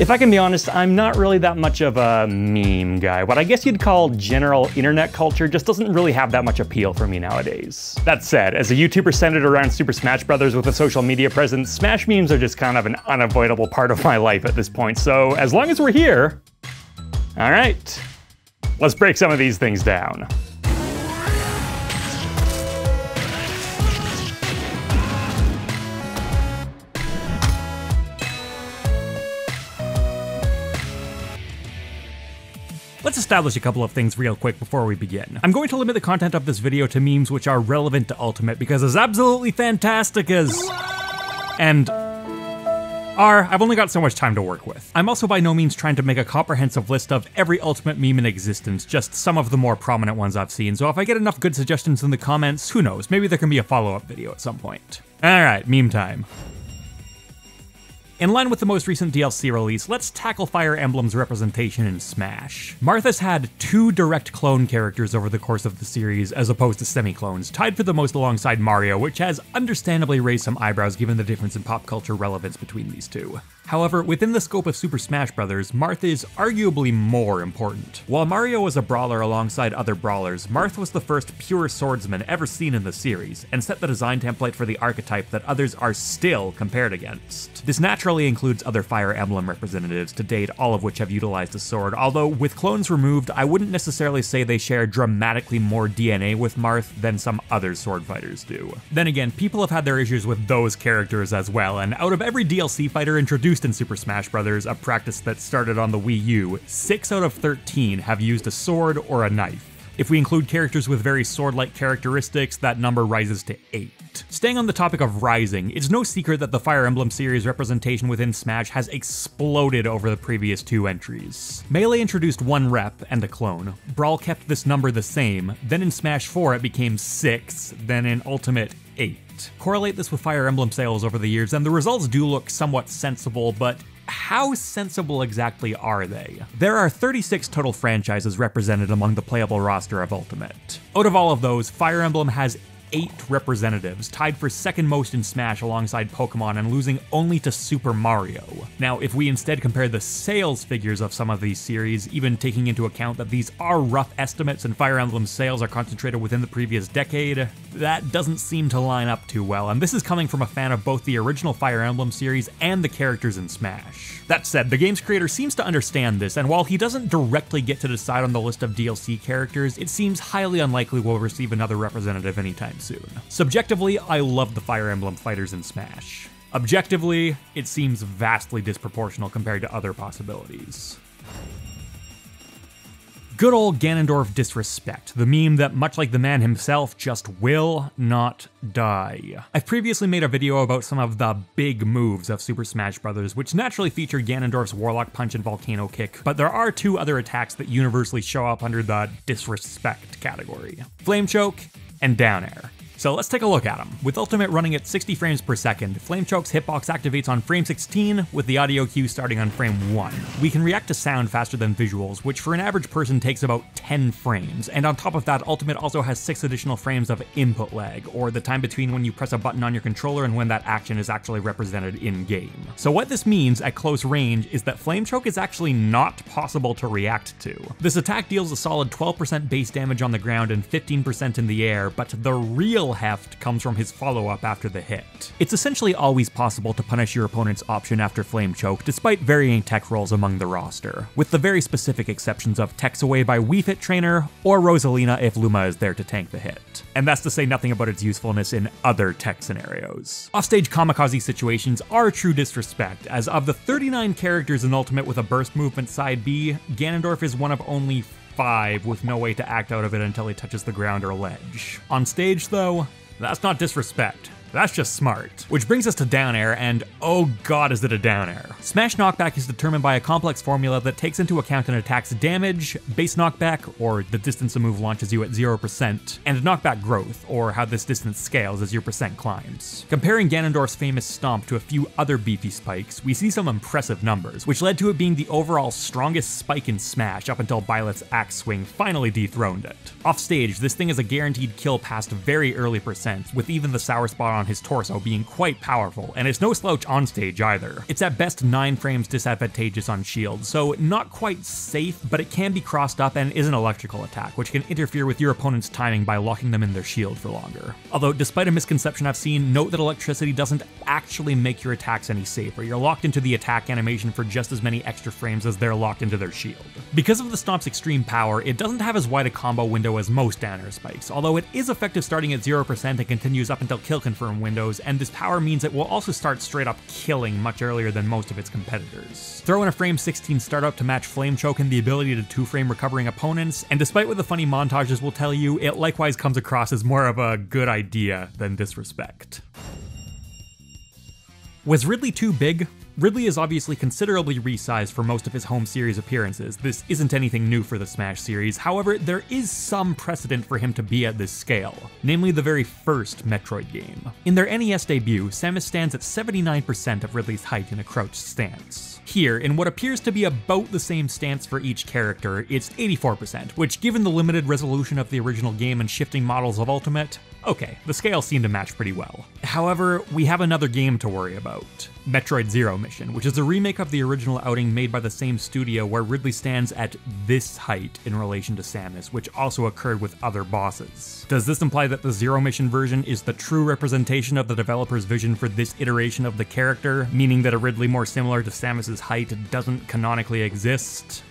If I can be honest, I'm not really that much of a meme guy. What I guess you'd call general internet culture just doesn't really have that much appeal for me nowadays. That said, as a YouTuber centered around Super Smash Bros. with a social media presence, Smash memes are just kind of an unavoidable part of my life at this point, so as long as we're here, alright, let's break some of these things down. Let's establish a couple of things real quick before we begin. I'm going to limit the content of this video to memes which are relevant to Ultimate because as absolutely fantastic as... and are, I've only got so much time to work with. I'm also by no means trying to make a comprehensive list of every Ultimate meme in existence, just some of the more prominent ones I've seen, so if I get enough good suggestions in the comments, who knows, maybe there can be a follow-up video at some point. Alright, meme time. In line with the most recent DLC release, let's tackle Fire Emblem's representation in Smash. Marth's had two direct clone characters over the course of the series, as opposed to semi-clones, tied for the most alongside Mario, which has understandably raised some eyebrows given the difference in pop culture relevance between these two. However, within the scope of Super Smash Bros., Marth is arguably more important. While Mario was a brawler alongside other brawlers, Marth was the first pure swordsman ever seen in the series, and set the design template for the archetype that others are still compared against. This naturally includes other Fire Emblem representatives to date, all of which have utilized the sword, although with clones removed, I wouldn't necessarily say they share dramatically more DNA with Marth than some other sword fighters do. Then again, people have had their issues with those characters as well, and out of every DLC fighter introduced in Super Smash Bros., a practice that started on the Wii U, 6 out of 13 have used a sword or a knife. If we include characters with very sword-like characteristics, that number rises to 8. Staying on the topic of rising, it's no secret that the Fire Emblem series representation within Smash has exploded over the previous two entries. Melee introduced one rep and a clone. Brawl kept this number the same, then in Smash 4 it became 6, then in Ultimate 8. Correlate this with Fire Emblem sales over the years, and the results do look somewhat sensible, but how sensible exactly are they? There are 36 total franchises represented among the playable roster of Ultimate. Out of all of those, Fire Emblem has eight representatives, tied for second most in Smash alongside Pokemon and losing only to Super Mario. Now, if we instead compare the sales figures of some of these series, even taking into account that these are rough estimates and Fire Emblem sales are concentrated within the previous decade, that doesn't seem to line up too well, and this is coming from a fan of both the original Fire Emblem series and the characters in Smash. That said, the game's creator seems to understand this, and while he doesn't directly get to decide on the list of DLC characters, it seems highly unlikely we'll receive another representative anytime soon. Subjectively, I love the Fire Emblem fighters in Smash. Objectively, it seems vastly disproportional compared to other possibilities. Good old Ganondorf disrespect, the meme that, much like the man himself, just will not die. I've previously made a video about some of the big moves of Super Smash Bros., which naturally feature Ganondorf's Warlock Punch and Volcano Kick, but there are two other attacks that universally show up under the disrespect category. Flame Choke and Down Air. So let's take a look at them. With Ultimate running at 60 frames per second, Flame Choke's hitbox activates on frame 16 with the audio cue starting on frame 1. We can react to sound faster than visuals, which for an average person takes about 10 frames, and on top of that, Ultimate also has 6 additional frames of input lag, or the time between when you press a button on your controller and when that action is actually represented in-game. So what this means at close range is that Flame Choke is actually not possible to react to. This attack deals a solid 12% base damage on the ground and 15% in the air, but the real heft comes from his follow-up after the hit. It's essentially always possible to punish your opponent's option after Flame Choke, despite varying tech rolls among the roster, with the very specific exceptions of techs away by Wii Fit Trainer or Rosalina if Luma is there to tank the hit. And that's to say nothing about its usefulness in other tech scenarios. Offstage kamikaze situations are true disrespect, as of the 39 characters in Ultimate with a burst movement side B, Ganondorf is one of only 5 with no way to act out of it until he touches the ground or ledge. On stage, though, that's not disrespect. That's just smart. Which brings us to down air, and oh god is it a down air. Smash knockback is determined by a complex formula that takes into account an attack's damage, base knockback, or the distance a move launches you at 0%, and knockback growth, or how this distance scales as your percent climbs. Comparing Ganondorf's famous stomp to a few other beefy spikes, we see some impressive numbers, which led to it being the overall strongest spike in Smash up until Byleth's axe swing finally dethroned it. Off stage, this thing is a guaranteed kill past very early percents, with even the sour spot on on his torso being quite powerful, and it's no slouch on stage either. It's at best 9 frames disadvantageous on shield, so not quite safe, but it can be crossed up and is an electrical attack, which can interfere with your opponent's timing by locking them in their shield for longer. Although, despite a misconception I've seen, note that electricity doesn't actually make your attacks any safer. You're locked into the attack animation for just as many extra frames as they're locked into their shield. Because of the Stomp's extreme power, it doesn't have as wide a combo window as most down air spikes, although it is effective starting at 0% and continues up until kill confirm windows, and this power means it will also start straight up killing much earlier than most of its competitors. Throw in a frame 16 startup to match Flame Choke and the ability to 2 frame recovering opponents, and despite what the funny montages will tell you, it likewise comes across as more of a good idea than disrespect. Was Ridley too big? Ridley is obviously considerably resized for most of his home series appearances. This isn't anything new for the Smash series, however, there is some precedent for him to be at this scale, namely the very first Metroid game. In their NES debut, Samus stands at 79% of Ridley's height in a crouched stance. Here, in what appears to be about the same stance for each character, it's 84%, which given the limited resolution of the original game and shifting models of Ultimate, Okay, the scales seem to match pretty well. However, we have another game to worry about Metroid Zero Mission, which is a remake of the original outing made by the same studio where Ridley stands at this height in relation to Samus, which also occurred with other bosses. Does this imply that the Zero Mission version is the true representation of the developer's vision for this iteration of the character, meaning that a Ridley more similar to Samus's height doesn't canonically exist?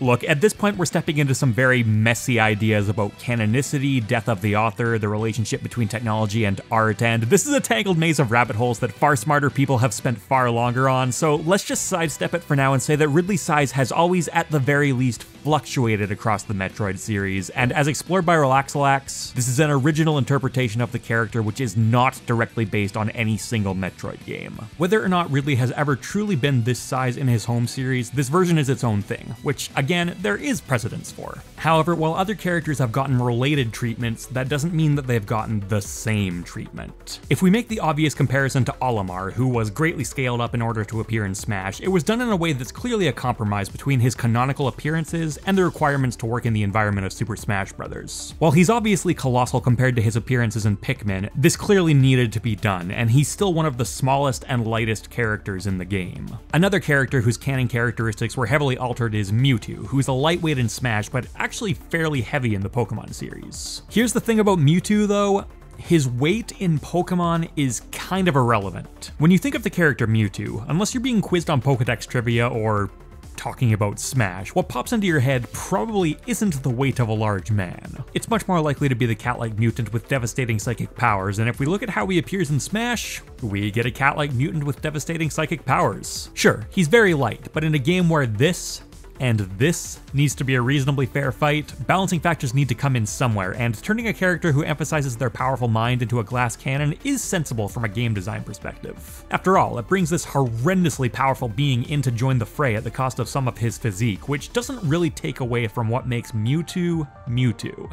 Look, at this point, we're stepping into some very messy ideas about canonicity, death of the author, the relationship between technology and art, and this is a tangled maze of rabbit holes that far smarter people have spent far longer on, so let's just sidestep it for now and say that Ridley size has always, at the very least, fluctuated across the Metroid series, and as explored by Relaxalax, this is an original interpretation of the character which is not directly based on any single Metroid game. Whether or not Ridley has ever truly been this size in his home series, this version is its own thing, which, again, there is precedence for. However, while other characters have gotten related treatments, that doesn't mean that they've gotten the same treatment. If we make the obvious comparison to Olimar, who was greatly scaled up in order to appear in Smash, it was done in a way that's clearly a compromise between his canonical appearances and the requirements to work in the environment of Super Smash Bros. While he's obviously colossal compared to his appearances in Pikmin, this clearly needed to be done, and he's still one of the smallest and lightest characters in the game. Another character whose canon characteristics were heavily altered is Mewtwo, who's a lightweight in Smash, but actually fairly heavy in the Pokemon series. Here's the thing about Mewtwo though, his weight in Pokemon is kind of irrelevant. When you think of the character Mewtwo, unless you're being quizzed on Pokedex trivia or talking about Smash, what pops into your head probably isn't the weight of a large man. It's much more likely to be the cat-like mutant with devastating psychic powers, and if we look at how he appears in Smash, we get a cat-like mutant with devastating psychic powers. Sure, he's very light, but in a game where this and this needs to be a reasonably fair fight. Balancing factors need to come in somewhere, and turning a character who emphasizes their powerful mind into a glass cannon is sensible from a game design perspective. After all, it brings this horrendously powerful being in to join the fray at the cost of some of his physique, which doesn't really take away from what makes Mewtwo Mewtwo.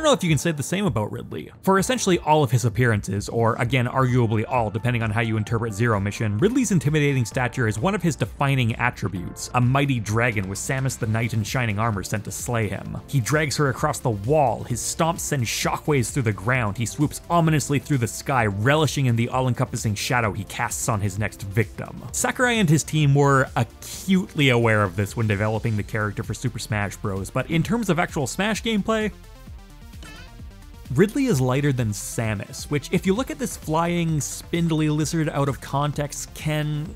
I don't know if you can say the same about Ridley. For essentially all of his appearances, or again, arguably all, depending on how you interpret Zero Mission, Ridley's intimidating stature is one of his defining attributes. A mighty dragon with Samus the Knight in shining armor sent to slay him. He drags her across the wall, his stomps send shockwaves through the ground, he swoops ominously through the sky, relishing in the all-encompassing shadow he casts on his next victim. Sakurai and his team were acutely aware of this when developing the character for Super Smash Bros., but in terms of actual Smash gameplay, Ridley is lighter than Samus, which if you look at this flying, spindly lizard out of context can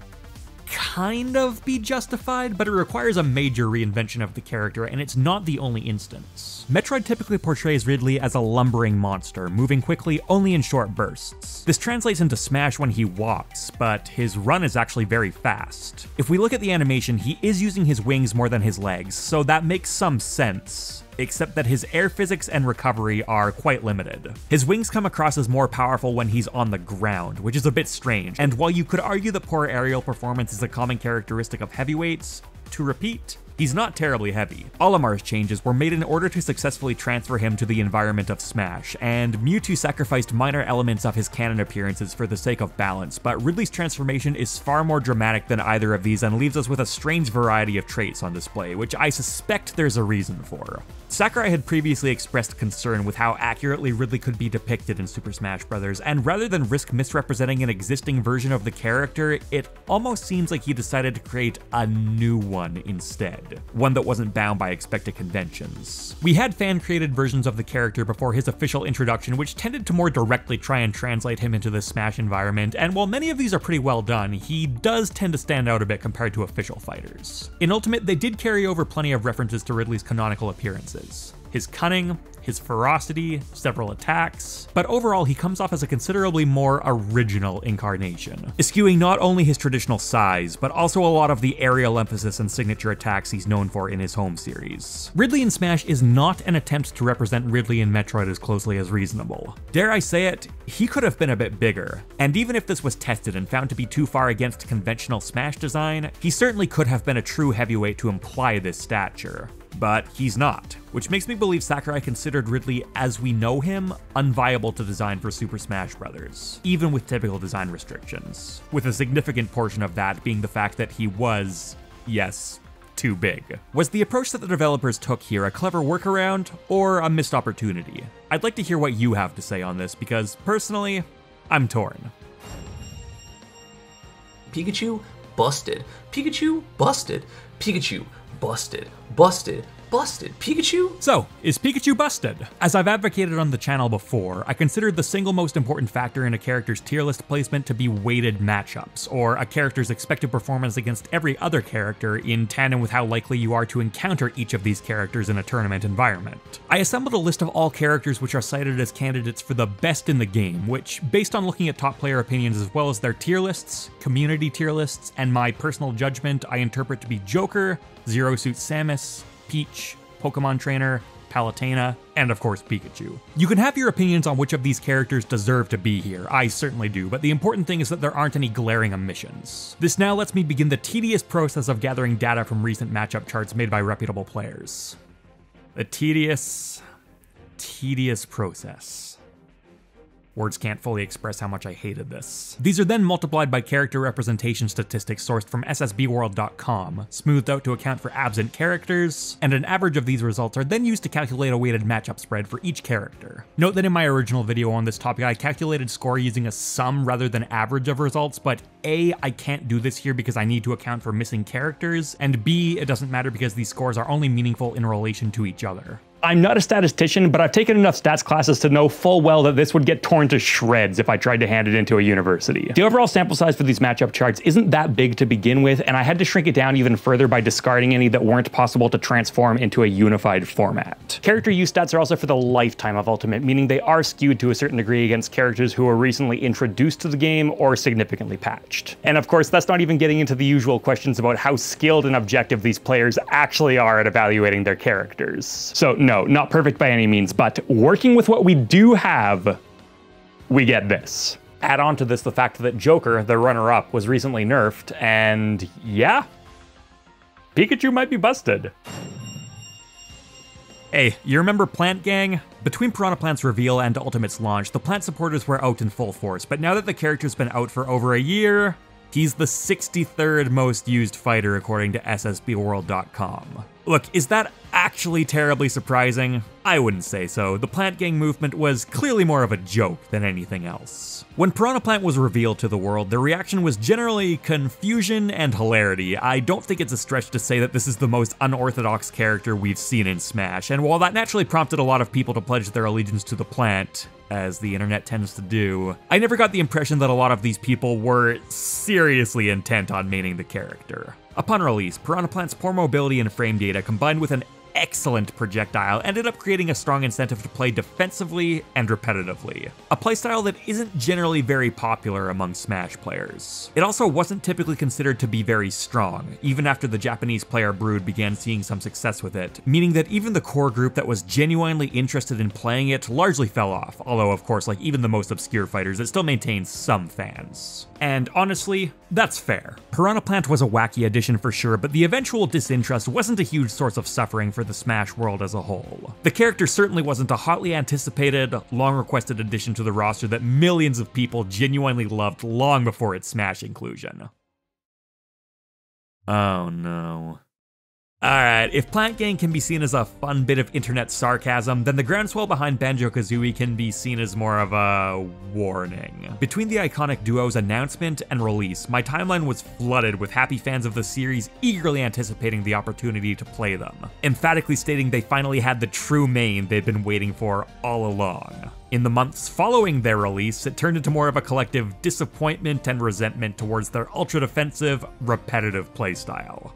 kind of be justified, but it requires a major reinvention of the character, and it's not the only instance. Metroid typically portrays Ridley as a lumbering monster, moving quickly only in short bursts. This translates into Smash when he walks, but his run is actually very fast. If we look at the animation, he is using his wings more than his legs, so that makes some sense except that his air physics and recovery are quite limited. His wings come across as more powerful when he's on the ground, which is a bit strange, and while you could argue that poor aerial performance is a common characteristic of heavyweights, to repeat, He's not terribly heavy. Olimar's changes were made in order to successfully transfer him to the environment of Smash, and Mewtwo sacrificed minor elements of his canon appearances for the sake of balance, but Ridley's transformation is far more dramatic than either of these and leaves us with a strange variety of traits on display, which I suspect there's a reason for. Sakurai had previously expressed concern with how accurately Ridley could be depicted in Super Smash Bros., and rather than risk misrepresenting an existing version of the character, it almost seems like he decided to create a new one instead. One that wasn't bound by expected conventions. We had fan created versions of the character before his official introduction, which tended to more directly try and translate him into the Smash environment, and while many of these are pretty well done, he does tend to stand out a bit compared to official fighters. In Ultimate, they did carry over plenty of references to Ridley's canonical appearances his cunning, his ferocity, several attacks, but overall he comes off as a considerably more original incarnation, eschewing not only his traditional size, but also a lot of the aerial emphasis and signature attacks he's known for in his home series. Ridley in Smash is not an attempt to represent Ridley in Metroid as closely as reasonable. Dare I say it, he could have been a bit bigger, and even if this was tested and found to be too far against conventional Smash design, he certainly could have been a true heavyweight to imply this stature but he's not, which makes me believe Sakurai considered Ridley as we know him unviable to design for Super Smash Bros., even with typical design restrictions, with a significant portion of that being the fact that he was, yes, too big. Was the approach that the developers took here a clever workaround or a missed opportunity? I'd like to hear what you have to say on this because personally, I'm torn. Pikachu busted. Pikachu busted. Pikachu busted, busted, busted. Pikachu? So, is Pikachu busted? As I've advocated on the channel before, I consider the single most important factor in a character's tier list placement to be weighted matchups, or a character's expected performance against every other character in tandem with how likely you are to encounter each of these characters in a tournament environment. I assembled a list of all characters which are cited as candidates for the best in the game, which, based on looking at top player opinions as well as their tier lists, community tier lists, and my personal judgment, I interpret to be Joker, Zero Suit Samus, Peach, Pokemon Trainer, Palutena, and of course Pikachu. You can have your opinions on which of these characters deserve to be here, I certainly do, but the important thing is that there aren't any glaring omissions. This now lets me begin the tedious process of gathering data from recent matchup charts made by reputable players. A tedious, tedious process. Words can't fully express how much I hated this. These are then multiplied by character representation statistics sourced from SSBworld.com, smoothed out to account for absent characters, and an average of these results are then used to calculate a weighted matchup spread for each character. Note that in my original video on this topic, I calculated score using a sum rather than average of results, but A, I can't do this here because I need to account for missing characters, and B, it doesn't matter because these scores are only meaningful in relation to each other. I'm not a statistician, but I've taken enough stats classes to know full well that this would get torn to shreds if I tried to hand it into a university. The overall sample size for these matchup charts isn't that big to begin with, and I had to shrink it down even further by discarding any that weren't possible to transform into a unified format. Character use stats are also for the lifetime of Ultimate, meaning they are skewed to a certain degree against characters who were recently introduced to the game or significantly patched. And of course, that's not even getting into the usual questions about how skilled and objective these players actually are at evaluating their characters. So no, no, not perfect by any means, but working with what we do have, we get this. Add on to this the fact that Joker, the runner-up, was recently nerfed, and yeah, Pikachu might be busted. Hey, you remember Plant Gang? Between Piranha Plant's reveal and Ultimate's launch, the Plant supporters were out in full force, but now that the character's been out for over a year, he's the 63rd most used fighter according to SSBWorld.com. Look, is that actually terribly surprising? I wouldn't say so. The Plant Gang movement was clearly more of a joke than anything else. When Piranha Plant was revealed to the world, the reaction was generally confusion and hilarity. I don't think it's a stretch to say that this is the most unorthodox character we've seen in Smash, and while that naturally prompted a lot of people to pledge their allegiance to the plant, as the internet tends to do, I never got the impression that a lot of these people were seriously intent on maining the character. Upon release, Piranha Plant's poor mobility and frame data combined with an excellent projectile ended up creating a strong incentive to play defensively and repetitively, a playstyle that isn't generally very popular among Smash players. It also wasn't typically considered to be very strong, even after the Japanese player Brood began seeing some success with it, meaning that even the core group that was genuinely interested in playing it largely fell off, although of course like even the most obscure fighters, it still maintains some fans. And honestly, that's fair. Piranha Plant was a wacky addition for sure, but the eventual disinterest wasn't a huge source of suffering for the Smash world as a whole. The character certainly wasn't a hotly anticipated, long requested addition to the roster that millions of people genuinely loved long before its Smash inclusion. Oh no. Alright, if Plant Gang can be seen as a fun bit of internet sarcasm, then the groundswell behind Banjo Kazooie can be seen as more of a warning. Between the iconic duo's announcement and release, my timeline was flooded with happy fans of the series eagerly anticipating the opportunity to play them, emphatically stating they finally had the true main they'd been waiting for all along. In the months following their release, it turned into more of a collective disappointment and resentment towards their ultra defensive, repetitive playstyle.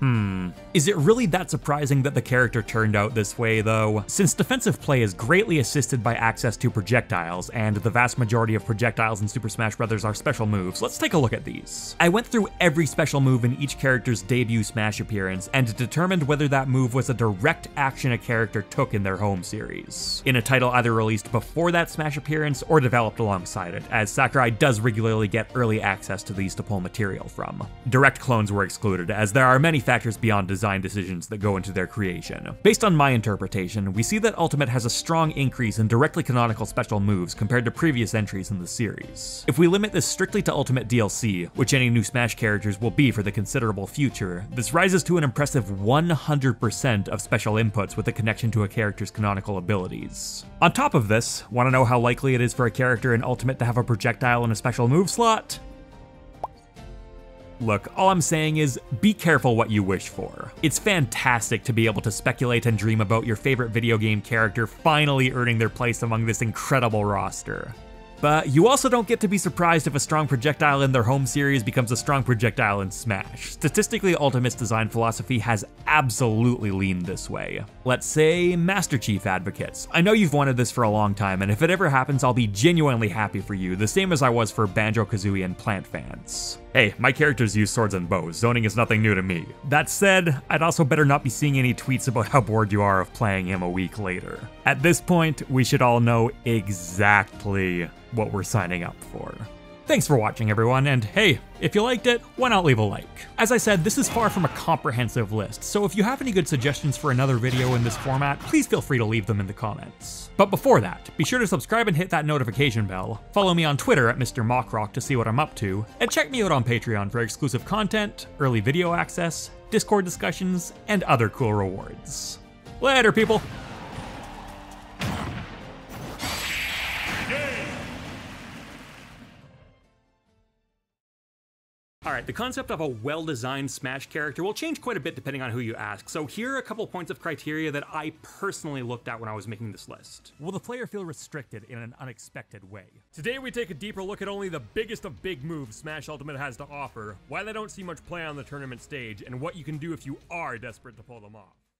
Hmm. Is it really that surprising that the character turned out this way, though? Since defensive play is greatly assisted by access to projectiles, and the vast majority of projectiles in Super Smash Bros. are special moves, let's take a look at these. I went through every special move in each character's debut Smash appearance, and determined whether that move was a direct action a character took in their home series. In a title either released before that Smash appearance or developed alongside it, as Sakurai does regularly get early access to these to pull material from. Direct clones were excluded, as there are many factors beyond design decisions that go into their creation. Based on my interpretation, we see that Ultimate has a strong increase in directly canonical special moves compared to previous entries in the series. If we limit this strictly to Ultimate DLC, which any new Smash characters will be for the considerable future, this rises to an impressive 100% of special inputs with a connection to a character's canonical abilities. On top of this, want to know how likely it is for a character in Ultimate to have a projectile in a special move slot? Look, all I'm saying is be careful what you wish for. It's fantastic to be able to speculate and dream about your favorite video game character finally earning their place among this incredible roster. But you also don't get to be surprised if a strong projectile in their home series becomes a strong projectile in Smash. Statistically, Ultimate's design philosophy has absolutely leaned this way. Let's say Master Chief advocates. I know you've wanted this for a long time, and if it ever happens, I'll be genuinely happy for you, the same as I was for Banjo-Kazooie and Plant fans. Hey, my characters use swords and bows, zoning is nothing new to me. That said, I'd also better not be seeing any tweets about how bored you are of playing him a week later. At this point, we should all know exactly what we're signing up for. Thanks for watching, everyone, and hey, if you liked it, why not leave a like? As I said, this is far from a comprehensive list, so if you have any good suggestions for another video in this format, please feel free to leave them in the comments. But before that, be sure to subscribe and hit that notification bell, follow me on Twitter at Mr. Mockrock to see what I'm up to, and check me out on Patreon for exclusive content, early video access, Discord discussions, and other cool rewards. Later, people! Alright, the concept of a well-designed Smash character will change quite a bit depending on who you ask, so here are a couple points of criteria that I personally looked at when I was making this list. Will the player feel restricted in an unexpected way? Today we take a deeper look at only the biggest of big moves Smash Ultimate has to offer, why they don't see much play on the tournament stage, and what you can do if you are desperate to pull them off.